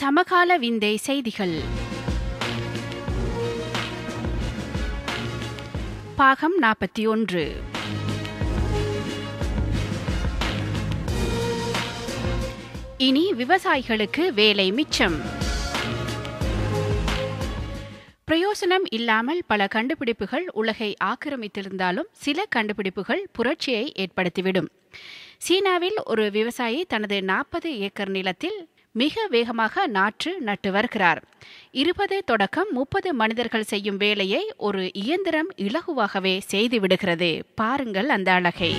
சமகால விந்தை செய்திகள். பாகம் நாற்பத்தி ஒன்று. இனி விவசாயிகளுக்கு வேலை மிச்சம். பிரயோசனம் இல்லாமல் பல கண்டுபிடிப்புகள் உலகை ஆக்கிரமித்திருந்தாலும் சில கண்டுபிடிப்புகள் புரட்சியை ஏற்படுத்திவிடும். சீனாவில் ஒரு விவசாயி தனது நாற்பது ஏக்கர் நிலத்தில் மிக வேகமாக நாற்று நட்டு வருகிறார். இருபது தொடக்கம் முப்பது மனிதர்கள் செய்யும் வேலையை ஒரு இயந்திரம் இலகுவாகவே செய்துவிடுகிறது பாருங்கள் அந்த அழகை.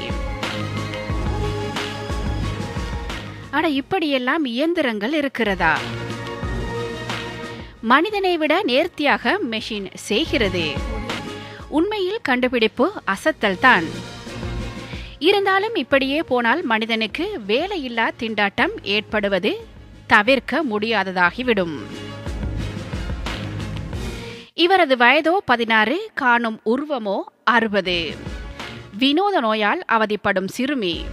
ஆனா இப்படியெல்லாம் இயந்திரங்கள் இருக்கிறதா? மனிதனை விட நேர்த்தியாக மெஷின் செய்கிறது. உண்மையில் கண்டுபிடிப்பு அசத்தல் தான். இருந்தாலும் இப்படியே போனால் மனிதனுக்கு வேலையில்லா திண்டாட்டம் ஏற்படுவது தவிர்க்க முடியாததாகிவிடும். இவரது வயதோ பதினாறு காணும் உருவமோ அறுபது. வினோத நோயால் அவதிப்படும் சிறுமி.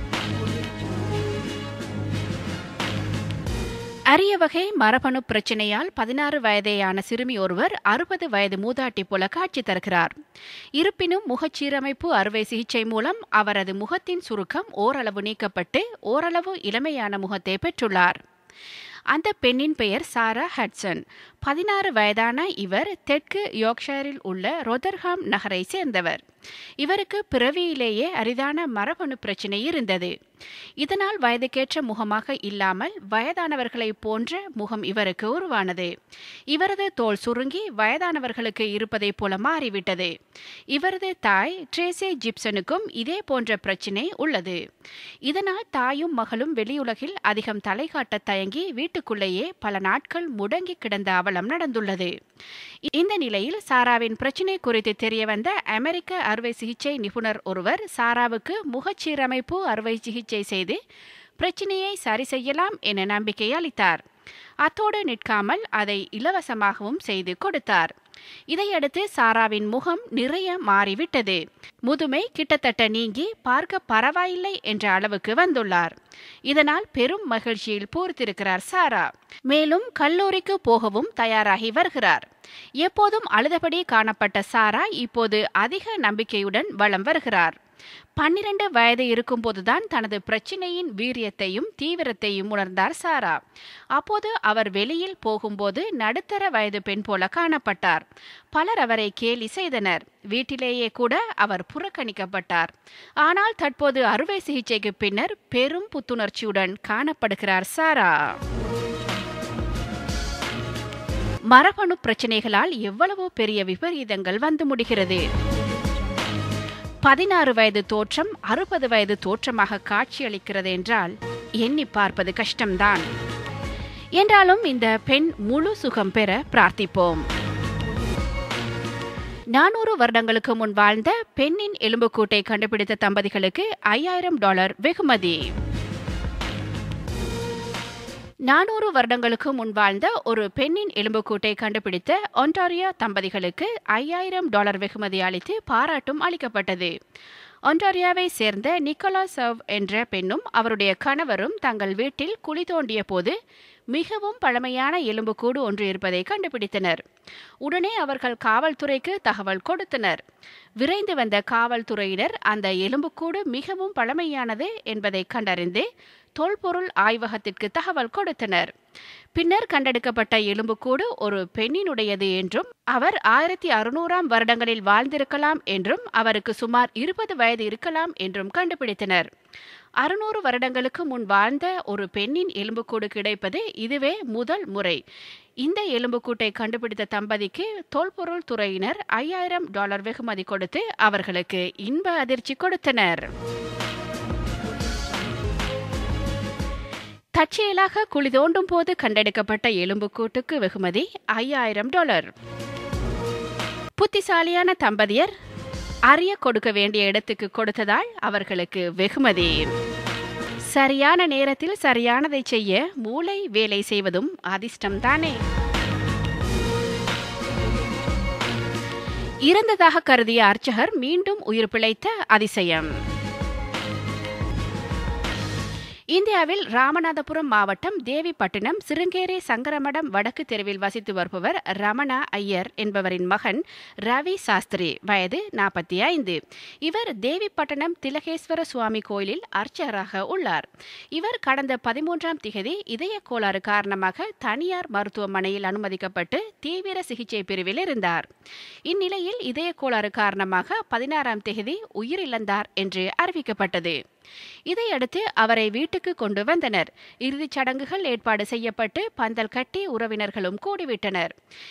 அரிய வகை மரபணு பிரச்சினையால் பதினாறு வயதேயான சிறுமி ஒருவர் அறுபது வயது மூதாட்டி போல காட்சி தருகிறார். இருப்பினும் முகச்சீரமைப்பு அறுவை சிகிச்சை மூலம் அவரது முகத்தின் சுருக்கம் ஓரளவு நீக்கப்பட்டு ஓரளவு இளமையான முகத்தை பெற்றுள்ளார். அந்த பெண்ணின் பெயர் சாரா ஹட்சன். பதினாறு வயதான இவர் தெற்கு யோக்ஷயரில் உள்ள ரொதர்ஹாம் நகரை சேர்ந்தவர். இவருக்கு பிறவியிலேயே அரிதான மரபணு பிரச்சினை இருந்தது. இதனால் வயதுக்கேற்ற முகமாக இல்லாமல் வயதானவர்களைப் போன்ற முகம் இவருக்கு உருவானது. இவரது தோல் சுருங்கி வயதானவர்களுக்கு இருப்பதைப் போல மாறிவிட்டது. இவரது தாய் ட்ரேசே ஜிப்சனுக்கும் இதே போன்ற பிரச்சினை உள்ளது. இதனால் தாயும் மகளும் வெளியுலகில் அதிகம் தலை காட்ட தயங்கி வீட்டுக்குள்ளேயே பல நாட்கள் முடங்கி கிடந்த அவர் அவலம் நடந்துள்ளது. இந்த நிலையில் சாராவின் பிரச்சினை குறித்து தெரியவந்த அமெரிக்க அறுவை சிகிச்சை நிபுணர் ஒருவர் சாராவுக்கு முகச்சீரமைப்பு அறுவை சிகிச்சை செய்து பிரச்சினையை சரி செய்யலாம் என நம்பிக்கை அளித்தார். அத்தோடு நிற்காமல் அதை இலவசமாகவும் செய்து கொடுத்தார். இதையடுத்து சாராவின் முகம் நிறைய மாறிவிட்டது. முதுமை கிட்டத்தட்ட நீங்கி பார்க்க பரவாயில்லை என்ற அளவுக்கு வந்துள்ளார். இதனால் பெரும் மகிழ்ச்சியில் பூர்த்திருக்கிறார் சாரா. மேலும் கல்லூரிக்கு போகவும் தயாராகி வருகிறார். எப்போதும் அழுதபடி காணப்பட்ட சாரா இப்போது அதிக நம்பிக்கையுடன் வலம் வருகிறார். பன்னிரண்டு வயது இருக்கும்போதுதான் தனது பிரச்சினையின் வீரியத்தையும் தீவிரத்தையும் உணர்ந்தார் சாரா. அப்போது அவர் வெளியில் போகும்போது நடுத்தர வயது பெண் போல காணப்பட்டார். பலர் அவரை கேலி செய்தனர். வீட்டிலேயே கூட அவர் புறக்கணிக்கப்பட்டார். ஆனால் தற்போது அறுவை சிகிச்சைக்கு பின்னர் பெரும் புத்துணர்ச்சியுடன் காணப்படுகிறார் சாரா. மரபணு பிரச்சனைகளால் எவ்வளவோ பெரிய விபரீதங்கள் வந்து முடிகிறது. பதினாறு வயது தோற்றம் அறுபது வயது தோற்றமாக காட்சியளிக்கிறது என்றால் எண்ணி பார்ப்பது கஷ்டம்தான். என்றாலும் இந்த பெண் முழு சுகம் பெற பிரார்த்திப்போம். நானூறு வருடங்களுக்கு முன் வாழ்ந்த பெண்ணின் எலும்புக்கூட்டை கண்டுபிடித்த தம்பதிகளுக்கு ஐயாயிரம் டாலர் வெகுமதி. நானூறு வருடங்களுக்கு முன் வாழ்ந்த ஒரு பெண்ணின் எலும்புக்கூட்டை கண்டுபிடித்த ஒன்டாரியா தம்பதிகளுக்கு ஐயாயிரம் டாலர் வெகுமதி அளித்து பாராட்டும் அளிக்கப்பட்டது. ஒன்டாரியாவை சேர்ந்த நிக்கோலா சர்வ் என்ற பெண்ணும் அவருடைய கணவரும் தங்கள் வீட்டில் குழி தோண்டிய போது மிகவும் பழமையான எலும்புக்கூடு ஒன்று இருப்பதை கண்டுபிடித்தனர். உடனே அவர்கள் காவல்துறைக்கு தகவல் கொடுத்தனர். விரைந்து வந்த காவல்துறையினர் அந்த எலும்புக்கூடு மிகவும் பழமையானது என்பதை கண்டறிந்து தொல்பொருள் ஆய்வகத்திற்கு தகவல் கொடுத்தனர். பின்னர் கண்டெடுக்கப்பட்ட எலும்புக்கூடு ஒரு பெண்ணினுடையது என்றும் அவர் ஆயிரத்தி அறுநூறாம் வருடங்களில் வாழ்ந்திருக்கலாம் என்றும் அவருக்கு சுமார் இருபது வயது இருக்கலாம் என்றும் கண்டுபிடித்தனர். அறுநூறு வருடங்களுக்கு முன் வாழ்ந்த ஒரு பெண்ணின் எலும்புக்கூடு கிடைப்பது இதுவே முதல் முறை. இந்த எலும்புக்கூட்டை கண்டுபிடித்த தம்பதிக்கு தொல்பொருள் துறையினர் ஐயாயிரம் டாலர் வெகுமதி கொடுத்து அவர்களுக்கு இன்ப அதிர்ச்சி கொடுத்தனர். தற்செயலாக குழி தோண்டும் போது கண்டெடுக்கப்பட்ட எலும்புக்கூட்டுக்கு வெகுமதி ஐயாயிரம் டாலர். புத்திசாலியான தம்பதியர் அறிய கொடுக்க வேண்டிய இடத்துக்கு கொடுத்ததால் அவர்களுக்கு வெகுமதி. சரியான நேரத்தில் சரியானதை செய்ய மூளை வேலை செய்வதும் அதிர்ஷ்டம் தானே இறந்ததாக கருதிய அர்ச்சகர் மீண்டும் உயிர் பிழைத்த அதிசயம். இந்தியாவில் ராமநாதபுரம் மாவட்டம் தேவிப்பட்டினம் சிருங்கேரி சங்கரமடம் வடக்கு தெருவில் வசித்து வருபவர் ரமணா ஐயர் என்பவரின் மகன் ரவி சாஸ்திரி. வயது நாற்பத்தி ஐந்து இவர் தேவிப்பட்டினம் திலகேஸ்வர சுவாமி கோயிலில் அர்ச்சகராக உள்ளார். இவர் கடந்த பதிமூன்றாம் திகதி இதய கோளாறு காரணமாக தனியார் மருத்துவமனையில் அனுமதிக்கப்பட்டு தீவிர சிகிச்சை பிரிவில் இருந்தார். இந்நிலையில் இதய கோளாறு காரணமாக பதினாறாம் திகதி உயிரிழந்தார் என்று அறிவிக்கப்பட்டது. இதையடுத்து அவரை வீட்டுக்கு கொண்டு வந்தனர். இறுதிச் சடங்குகள் ஏற்பாடு செய்யப்பட்டு பந்தல் கட்டி உறவினர்களும் கூடிவிட்டனர்.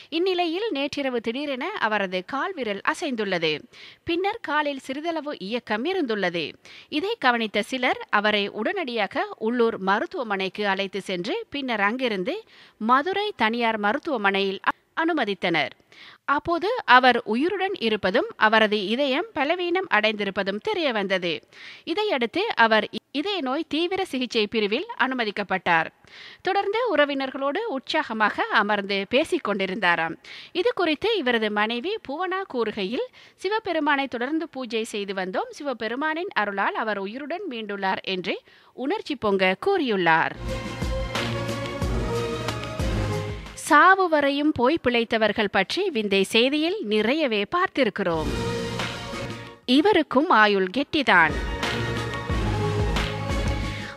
இந்நிலையில் நேற்றிரவு திடீரென அவரது கால்விரல் அசைந்துள்ளது. பின்னர் காலில் சிறிதளவு இயக்கம் இருந்துள்ளது. இதை கவனித்த சிலர் அவரை உடனடியாக உள்ளூர் மருத்துவமனைக்கு அழைத்து சென்று பின்னர் அங்கிருந்து மதுரை தனியார் மருத்துவமனையில் அனுமதித்தனர். அப்போது அவர் உயிருடன் இருப்பதும் அவரது இதயம் பலவீனம் அடைந்திருப்பதும் தெரிய வந்தது. இதையடுத்து அவர் இதய நோய் தீவிர சிகிச்சை பிரிவில் அனுமதிக்கப்பட்டார். தொடர்ந்து உறவினர்களோடு உற்சாகமாக அமர்ந்து பேசிக் கொண்டிருந்தாராம். இது குறித்து இவரது மனைவி புவனா கூறுகையில் சிவபெருமானை தொடர்ந்து பூஜை செய்து வந்தோம். சிவபெருமானின் அருளால் அவர் உயிருடன் மீண்டுள்ளார் என்று உணர்ச்சி பொங்க கூறியுள்ளார். சாவு வரையும் போய் பிழைத்தவர்கள் பற்றி விந்தை செய்தியில் நிறையவே பார்த்திருக்கிறோம். இவருக்கும் ஆயுள் கெட்டிதான்.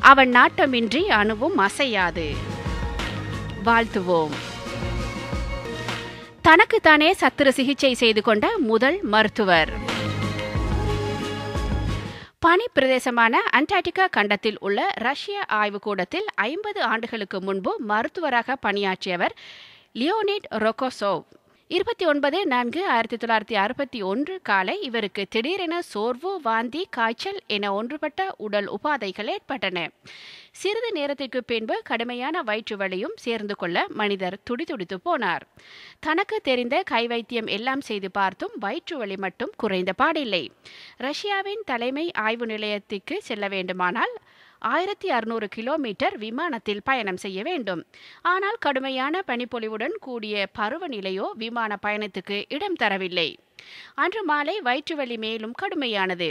அவன் நாட்டமின்றி அணுவும் அசையாது. வாழ்த்துவோம். தனக்குத்தானே சத்திர சிகிச்சை செய்து கொண்ட முதல் மருத்துவர். பனி பிரதேசமான அண்டார்டிகா கண்டத்தில் உள்ள ரஷ்ய ஆய்வுக்கூடத்தில் ஐம்பது ஆண்டுகளுக்கு முன்பு மருத்துவராக பணியாற்றியவர் லியோனிட் ரொகோசோவ். இருபத்தி ஒன்பது நான்கு ஆயிரத்தி தொள்ளாயிரத்தி அறுபத்தி ஒன்று காலை இவருக்கு திடீரென சோர்வு வாந்தி காய்ச்சல் என ஒன்றுபட்ட உடல் உபாதைகள் ஏற்பட்டன. சிறிது நேரத்திற்கு பின்பு கடுமையான வயிற்று வலியும் சேர்ந்து கொள்ள மனிதர் துடிதுடித்து போனார். தனக்கு தெரிந்த கை வைத்தியம் எல்லாம் செய்து பார்த்தும் வயிற்று வலி மட்டும் குறைந்த பாடில்லை. ரஷ்யாவின் தலைமை ஆய்வு நிலையத்திற்கு செல்ல வேண்டுமானால் ஆயிரத்தி அறுநூறு கிலோமீட்டர் விமானத்தில் பயணம் செய்ய வேண்டும். ஆனால் கடுமையான பனிப்பொழிவுடன் கூடிய பருவநிலையோ விமான பயணத்துக்கு இடம் தரவில்லை. அன்று மாலை வயிற்றுவலி மேலும் கடுமையானது.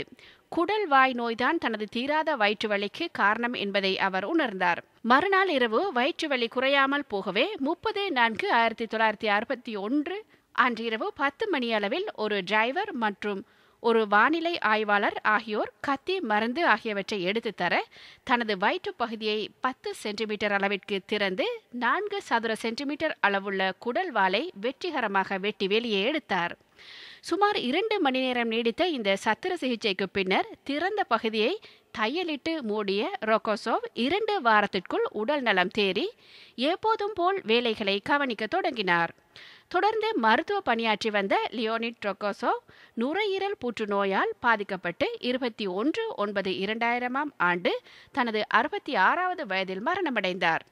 குடல் வாய் நோய்தான் தனது தீராத வயிற்றுவலிக்கு காரணம் என்பதை அவர் உணர்ந்தார். மறுநாள் இரவு வயிற்றுவலி குறையாமல் போகவே முப்பது நான்கு ஆயிரத்தி தொள்ளாயிரத்தி அறுபத்தி ஒன்று அன்று இரவு பத்து மணி அளவில் ஒரு டிரைவர் மற்றும் ஒரு வானிலை ஆய்வாளர் ஆகியோர் கத்தி மருந்து ஆகியவற்றை எடுத்து தர தனது வயிற்று பகுதியை பத்து சென்டிமீட்டர் அளவிற்கு திறந்து நான்கு சதுர சென்டிமீட்டர் அளவுள்ள குடல் வாலை வெற்றிகரமாக வெட்டி வெளியே எடுத்தார். சுமார் இரண்டு மணி நேரம் நீடித்த இந்த சத்திர சிகிச்சைக்கு பின்னர் திறந்த பகுதியை தையலிட்டு மூடிய ரொகோசோவ் இரண்டு வாரத்திற்குள் உடல் நலம் தேறி எப்போதும் போல் வேலைகளை கவனிக்க தொடங்கினார். தொடர்ந்து மருத்துவ பணியாற்றி வந்த லியோனிட் ரொகோசோவ் நுரையீரல் புற்றுநோயால் பாதிக்கப்பட்டு இருபத்தி ஒன்று ஒன்பது இரண்டாயிரமாம் ஆண்டு தனது அறுபத்தி ஆறாவது வயதில் மரணமடைந்தார்.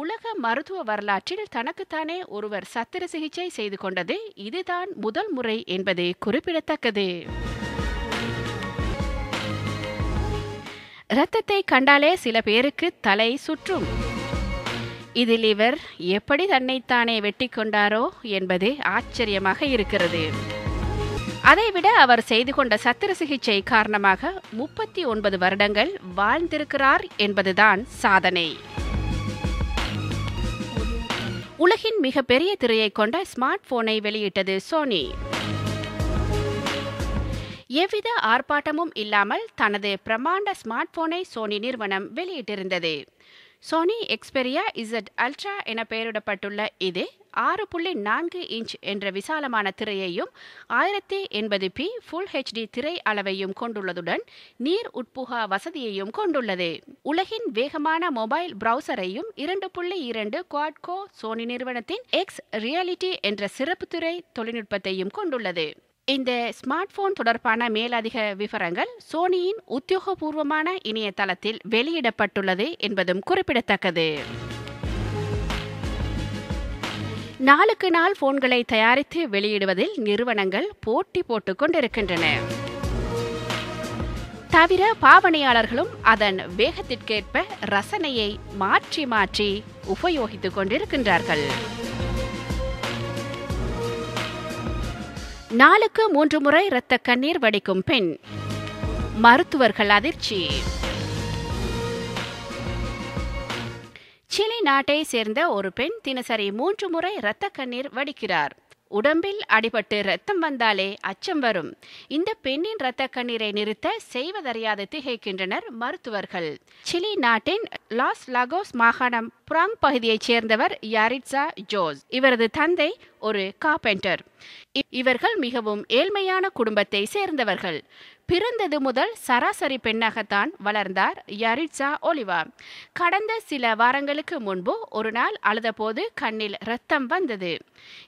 உலக மருத்துவ வரலாற்றில் தனக்குத்தானே ஒருவர் சத்திர சிகிச்சை செய்து கொண்டது இதுதான் முதல் முறை என்பது குறிப்பிடத்தக்கது. இரத்தத்தை கண்டாலே சில பேருக்கு தலை சுற்றும். இதில் இவர் எப்படி தன்னைத்தானே வெட்டி கொண்டாரோ என்பது ஆச்சரியமாக இருக்கிறது. அதைவிட அவர் செய்து கொண்ட சத்திர சிகிச்சை காரணமாக முப்பத்தி ஒன்பது வருடங்கள் வாழ்ந்திருக்கிறார் என்பதுதான் சாதனை. உலகின் மிகப்பெரிய திரையை கொண்ட ஸ்மார்ட் போனை வெளியிட்டது சோனி. எவ்வித ஆர்ப்பாட்டமும் இல்லாமல் தனது பிரமாண்ட ஸ்மார்ட் போனை சோனி நிறுவனம் வெளியிட்டிருந்தது. சோனி எக்ஸ்பெரியா இசட் அல்ட்ரா என பெயரிடப்பட்டுள்ள இது ஆறு புள்ளி நான்கு இன்ச் என்ற விசாலமான திரையையும் ஆயிரத்தி எண்பது பி ஃபுல் ஹெச்டி திரை அளவையும் கொண்டுள்ளதுடன் நீர் உட்புகா வசதியையும் கொண்டுள்ளது. உலகின் வேகமான மொபைல் பிரவுசரையும் இரண்டு புள்ளி இரண்டு குவாட்கோ சோனி நிறுவனத்தின் எக்ஸ் ரியாலிட்டி என்ற சிறப்பு துறை தொழில்நுட்பத்தையும் கொண்டுள்ளது. இந்த ஸ்மார்ட் போன் தொடர்பான மேலதிக விவரங்கள் சோனியின் உத்தியோகபூர்வமான இணையதளத்தில் வெளியிடப்பட்டுள்ளது என்பதும் குறிப்பிடத்தக்கது. நாளுக்கு நாள் போன்களை தயாரித்து வெளியிடுவதில் நிறுவனங்கள் போட்டி போட்டுக் கொண்டிருக்கின்றன. தவிர பாவனையாளர்களும் அதன் வேகத்திற்கேற்ப ரசனையை மாற்றி மாற்றி உபயோகித்துக் கொண்டிருக்கின்றார்கள். நாளுக்கு மூன்று முறை இரத்த கண்ணீர் வடிக்கும் பெண் மருத்துவர்கள் அதிர்ச்சி. சிலி நாட்டை சேர்ந்த ஒரு பெண் தினசரி மூன்று முறை இரத்த கண்ணீர் வடிக்கிறார். உடம்பில் அடிபட்டு ரத்தம் வந்தாலே அச்சம் வரும். இந்த பெண்ணின் இரத்த கண்ணீரை நிறுத்த செய்வதறியாது திகைக்கின்றனர் மருத்துவர்கள். சிலி நாட்டின் லாஸ் லகோஸ் மாகாணம் புராங் பகுதியைச் சேர்ந்தவர் யாரிட்சா ஜோஸ். இவரது தந்தை ஒரு கார்பெண்டர். இவர்கள் மிகவும் ஏழ்மையான குடும்பத்தை சேர்ந்தவர்கள். பிறந்தது முதல் சராசரி பெண்ணாகத்தான் வளர்ந்தார் யரிட்சா ஒலிவா. கடந்த சில வாரங்களுக்கு முன்பு ஒரு நாள் அழுதபோது கண்ணில் ரத்தம் வந்தது.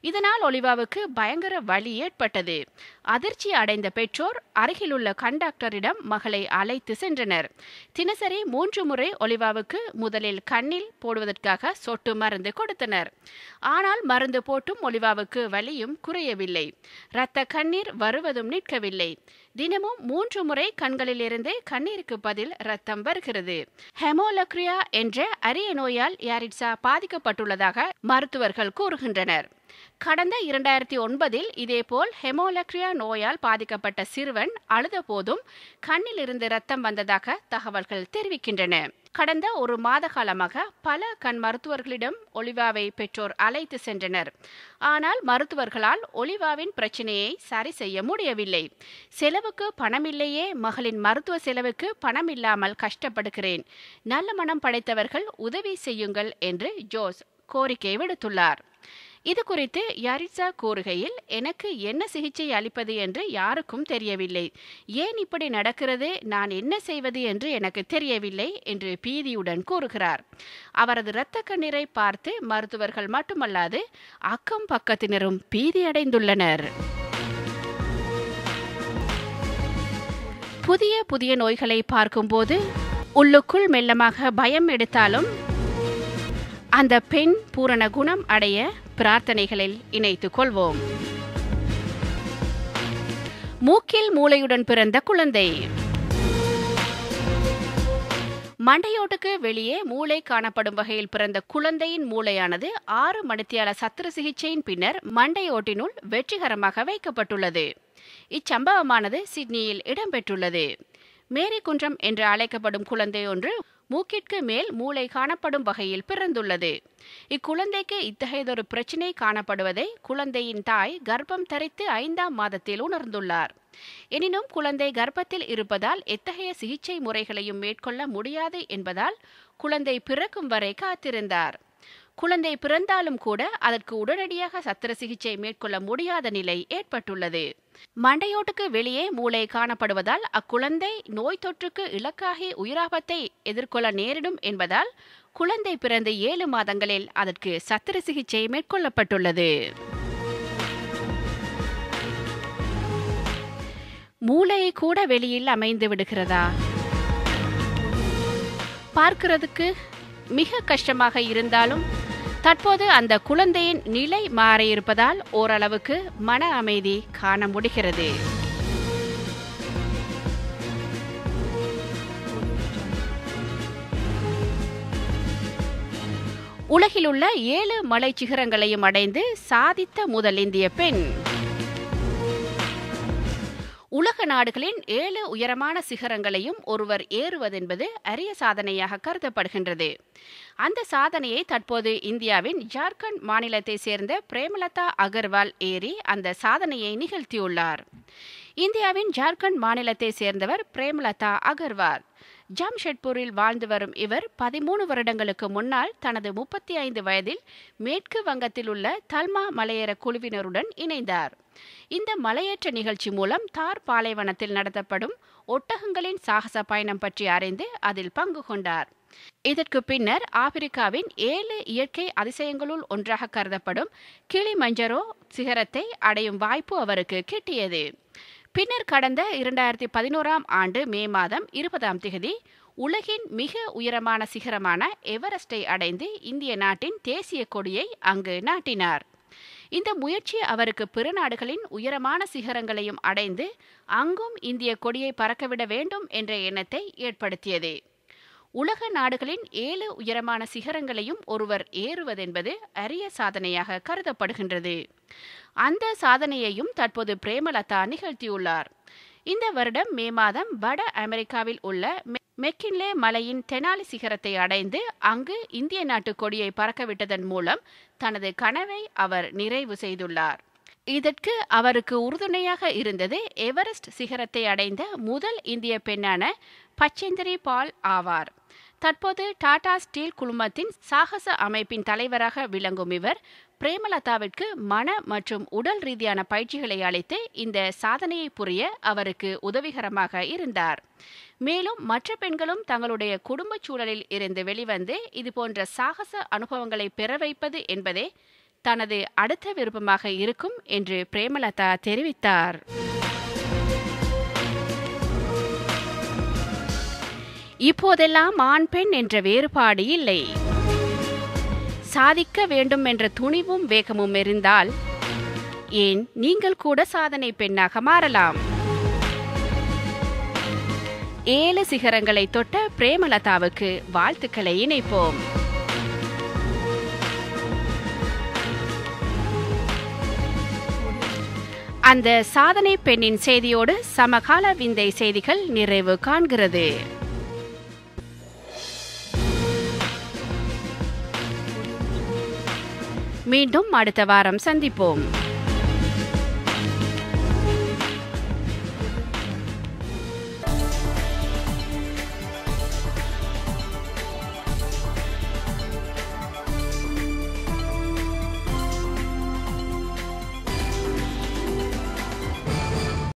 இதனால் ஒலிவாவுக்கு பயங்கர வலி ஏற்பட்டது. அதிர்ச்சி அடைந்த பெற்றோர் அருகிலுள்ள கண்டாக்டரிடம் மகளை அழைத்து சென்றனர். தினசரி மூன்று முறை ஒலிவாவுக்கு முதலில் கண்ணில் போடுவதற்காக சொட்டு மருந்து கொடுத்தனர். ஆனால் மருந்து போட்டும் ஒலிவாவுக்கு வலியும் குறையவில்லை. இரத்த கண்ணீர் வருவதும் நிற்கவில்லை. தினமும் மூன்று முறை கண்களிலிருந்து கண்ணீருக்கு பதில் ரத்தம் வருகிறது. ஹெமோலக்ரியா என்ற அரிய நோயால் யாரிட்ஸா பாதிக்கப்பட்டுள்ளதாக மருத்துவர்கள் கூறுகின்றனர். கடந்த இரண்டாயிரத்தி ஒன்பதில் இதேபோல் ஹெமோலக்ரியா நோயால் பாதிக்கப்பட்ட சிறுவன் அழுத போதும் கண்ணிலிருந்து ரத்தம் வந்ததாக தகவல்கள் தெரிவிக்கின்றன. கடந்த ஒரு மாத காலமாக பல கண் மருத்துவர்களிடம் ஒலிவாவை பெற்றோர் அழைத்து சென்றனர். ஆனால் மருத்துவர்களால் ஒலிவாவின் பிரச்சனையை சரி செய்ய முடியவில்லை. செலவுக்கு பணமில்லையே மகளின் மருத்துவ செலவுக்கு பணம் இல்லாமல் கஷ்டப்படுகிறேன். நல்ல மனம் படைத்தவர்கள் உதவி செய்யுங்கள் என்று ஜோஸ் கோரிக்கை விடுத்துள்ளார். இது குறித்து யாரிட்சா கூறுகையில் எனக்கு என்ன சிகிச்சை அளிப்பது என்று யாருக்கும் தெரியவில்லை. ஏன் இப்படி நடக்கிறது? நான் என்ன செய்வது என்று எனக்கு தெரியவில்லை என்று பீதியுடன் கூறுகிறார். அவரது இரத்த கண்ணீரை பார்த்து மருத்துவர்கள் மட்டுமல்லாது அக்கம் பக்கத்தினரும் பீதியடைந்துள்ளனர் புதிய புதிய நோய்களை பார்க்கும்போது உள்ளுக்குள் மெல்லமாக பயம் எடுத்தாலும் அந்த பெண் பூரண குணம் அடைய பிரார்த்தனைகளில் இணைத்துக் கொள்வோம். மூக்கில் மூளையுடன் பிறந்த குழந்தை. மண்டையோட்டுக்கு வெளியே மூளை காணப்படும் வகையில் பிறந்த குழந்தையின் மூளையானது ஆறு மணித்தியால சத்திர சிகிச்சையின் பின்னர் மண்டையோட்டினுள் வெற்றிகரமாக வைக்கப்பட்டுள்ளது. இச்சம்பவமானது சிட்னியில் இடம்பெற்றுள்ளது. மேரி குன்றம் என்று அழைக்கப்படும் குழந்தை ஒன்று மூக்கிற்கு மேல் மூளை காணப்படும் வகையில் பிறந்துள்ளது. இக்குழந்தைக்கு இத்தகையதொரு பிரச்சினை காணப்படுவதை குழந்தையின் தாய் கர்ப்பம் தரித்து ஐந்தாம் மாதத்தில் உணர்ந்துள்ளார். எனினும் குழந்தை கர்ப்பத்தில் இருப்பதால் எத்தகைய சிகிச்சை முறைகளையும் மேற்கொள்ள முடியாது என்பதால் குழந்தை பிறக்கும் வரை காத்திருந்தார். குழந்தை பிறந்தாலும் கூட அதற்கு உடனடியாக சத்திர சிகிச்சை மேற்கொள்ள முடியாத நிலை ஏற்பட்டுள்ளது. மண்டையோட்டுக்கு வெளியே மூளை காணப்படுவதால் அக்குழந்தை நோய் தொற்றுக்கு இலக்காகி உயிராபத்தை எதிர்கொள்ள நேரிடும் என்பதால் குழந்தை பிறந்த ஏழு மாதங்களில் அதற்கு சத்திர சிகிச்சை மேற்கொள்ளப்பட்டுள்ளது. மூளை கூட வெளியில் அமைந்து விடுகிறதா? பார்க்கிறதுக்கு மிக கஷ்டமாக இருந்தாலும் தற்போது அந்த குழந்தையின் நிலை மாறியிருப்பதால் ஓரளவுக்கு மன அமைதி காண முடிகிறது. உலகிலுள்ள ஏழு மலை சிகரங்களையும் அடைந்து சாதித்த முதல் இந்திய பெண். உலக நாடுகளின் ஏழு உயரமான சிகரங்களையும் ஒருவர் ஏறுவதென்பது அரிய சாதனையாக கருதப்படுகின்றது. அந்த சாதனையை தற்போது இந்தியாவின் ஜார்க்கண்ட் மாநிலத்தை சேர்ந்த பிரேமலதா அகர்வால் ஏறி அந்த சாதனையை நிகழ்த்தியுள்ளார். இந்தியாவின் ஜார்க்கண்ட் மாநிலத்தை சேர்ந்தவர் பிரேமலதா அகர்வால். ஜாம்ஷெட்பூரில் வாழ்ந்து வரும் இவர் பதிமூணு வருடங்களுக்கு முன்னால் தனது முப்பத்தி ஐந்து வயதில் மேற்கு வங்கத்தில் உள்ள தல்மா மலையேற குழுவினருடன் இணைந்தார். இந்த மலையேற்ற நிகழ்ச்சி மூலம் தார் பாலைவனத்தில் நடத்தப்படும் ஒட்டகங்களின் சாகச பயணம் பற்றி அறிந்து அதில் பங்கு கொண்டார். இதற்கு பின்னர் ஆப்பிரிக்காவின் ஏழு இயற்கை அதிசயங்களுள் ஒன்றாக கருதப்படும் கிளி மஞ்சரோ சிகரத்தை அடையும் வாய்ப்பு அவருக்கு கிட்டியது. பின்னர் கடந்த இரண்டாயிரத்தி பதினோராம் ஆண்டு மே மாதம் இருபதாம் திகதி உலகின் மிக உயரமான சிகரமான எவரெஸ்டை அடைந்து இந்திய நாட்டின் தேசிய கொடியை அங்கு நாட்டினார். இந்த முயற்சி அவருக்கு பிற நாடுகளின் உயரமான சிகரங்களையும் அடைந்து அங்கும் இந்திய கொடியை பறக்கவிட வேண்டும் என்ற எண்ணத்தை ஏற்படுத்தியது. உலக நாடுகளின் ஏழு உயரமான சிகரங்களையும் ஒருவர் ஏறுவதென்பது அரிய சாதனையாக கருதப்படுகின்றது. அந்த சாதனையையும் தற்போது பிரேமலதா நிகழ்த்தியுள்ளார். இந்த வருடம் மே மாதம் வட அமெரிக்காவில் உள்ள மெக்கின்லே மலையின் தெனாலி சிகரத்தை அடைந்து அங்கு இந்திய நாட்டு கொடியை பறக்கவிட்டதன் மூலம் தனது கனவை அவர் நிறைவு செய்துள்ளார். இதற்கு அவருக்கு உறுதுணையாக இருந்தது எவரெஸ்ட் சிகரத்தை அடைந்த முதல் இந்திய பெண்ணான பச்சேந்திரி பால் ஆவார். தற்போது டாடா ஸ்டீல் குழுமத்தின் சாகச அமைப்பின் தலைவராக விளங்கும் இவர் பிரேமலதாவிற்கு மன மற்றும் உடல் ரீதியான பயிற்சிகளை அளித்து இந்த சாதனையை புரிய அவருக்கு உதவிகரமாக இருந்தார். மேலும் மற்ற பெண்களும் தங்களுடைய குடும்ப சூழலில் இருந்து வெளிவந்து இதுபோன்ற சாகச அனுபவங்களை பெற வைப்பது என்பதே தனது அடுத்த விருப்பமாக இருக்கும் என்று பிரேமலதா தெரிவித்தார். இப்போதெல்லாம் ஆண் பெண் என்ற வேறுபாடு இல்லை. சாதிக்க வேண்டும் என்ற துணிவும் வேகமும் இருந்தால் ஏன் நீங்கள் கூட சாதனை பெண்ணாக மாறலாம்? ஏழு சிகரங்களை தொட்ட பிரேமலதாவுக்கு வாழ்த்துக்களை இணைப்போம். அந்த சாதனை பெண்ணின் செய்தியோடு சமகால விந்தை செய்திகள் நிறைவு காண்கிறது. மீண்டும் அடுத்த வாரம் சந்திப்போம்.